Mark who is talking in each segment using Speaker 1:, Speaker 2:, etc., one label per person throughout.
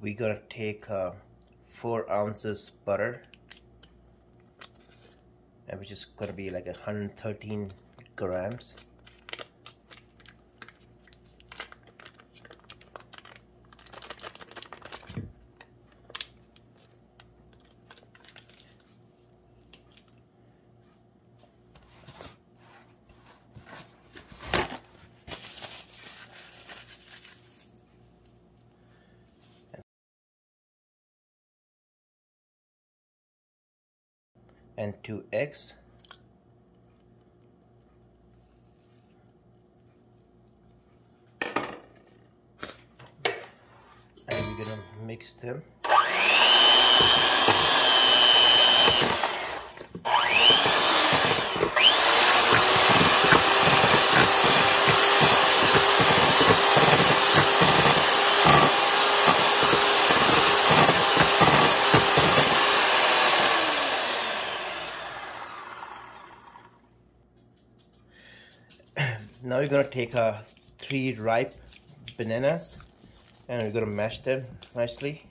Speaker 1: we're gonna take uh, four ounces butter. And which is gonna be like 113 grams and two eggs and we're gonna mix them now we're gonna take uh, three ripe bananas and we're gonna mash them nicely.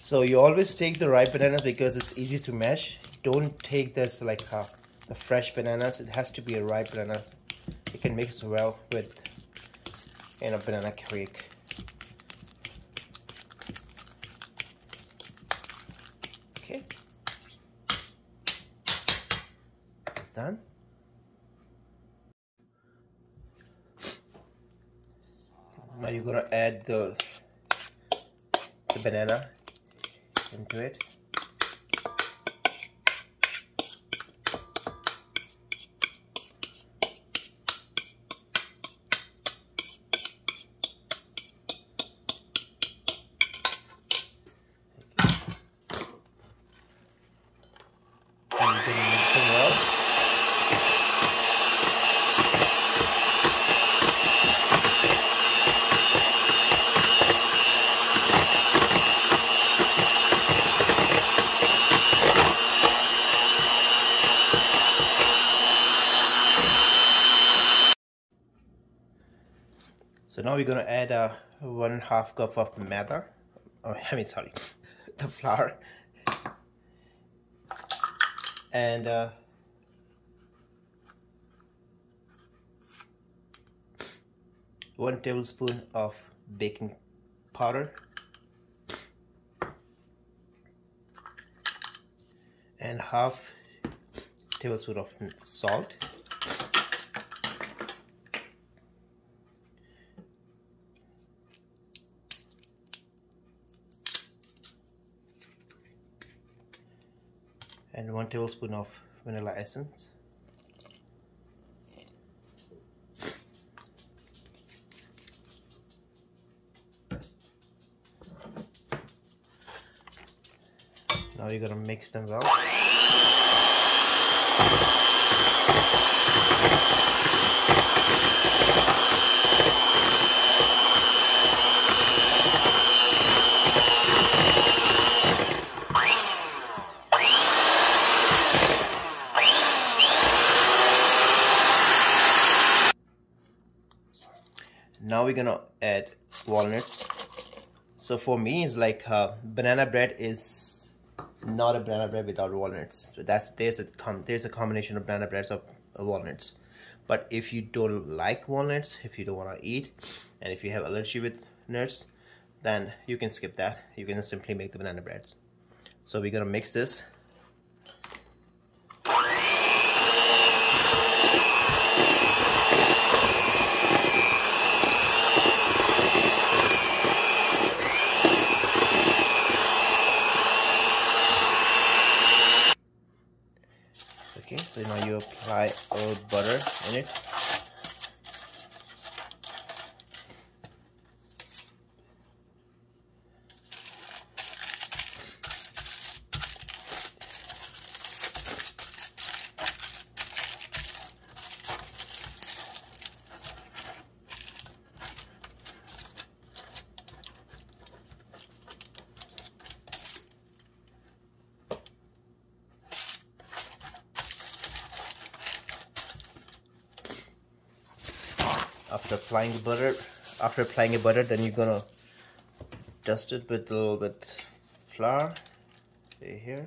Speaker 1: So you always take the ripe bananas because it's easy to mash. Don't take this like uh, the fresh bananas. It has to be a ripe banana. It can mix well with in a banana cake done now you're gonna add the the banana into it and you can mix them well So now we're gonna add uh, one half cup of maida. Oh, I mean, sorry, the flour, and uh, one tablespoon of baking powder, and half tablespoon of salt. And one tablespoon of vanilla essence. Now you're gonna mix them well we're gonna add walnuts? So for me it's like uh, banana bread is not a banana bread without walnuts. So that's there's a there's a combination of banana breads of uh, walnuts. But if you don't like walnuts if you don't want to eat and if you have allergy with nuts then you can skip that. You can simply make the banana bread so we're gonna mix this okay so now you apply old butter in it after applying the butter after applying the butter then you're gonna dust it with a little bit flour. See here.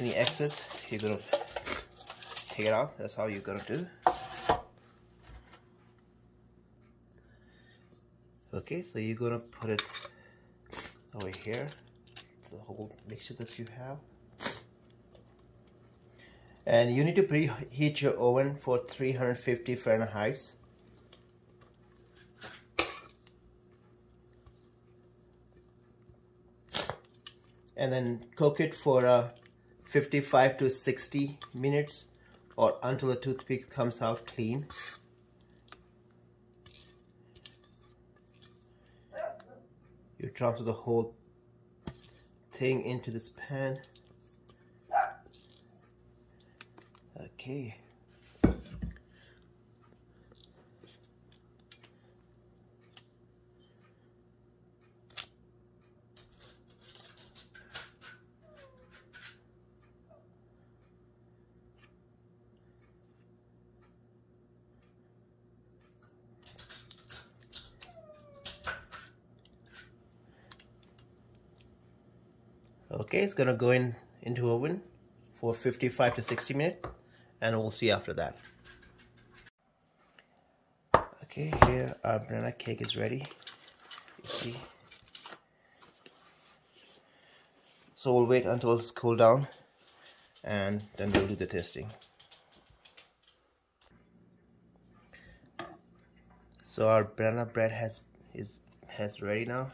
Speaker 1: Any excess you're gonna take it out. That's how you're gonna do. Okay so you're gonna put it over here the whole mixture that you have. And you need to preheat your oven for 350 Fahrenheit. And then cook it for uh, 55 to 60 minutes or until the toothpick comes out clean. You transfer the whole thing into this pan okay okay it's gonna go in into oven for 55 to 60 minutes and we'll see after that. Okay here our banana cake is ready. You see? So we'll wait until it's cooled down and then we'll do the testing so our banana bread has is has ready now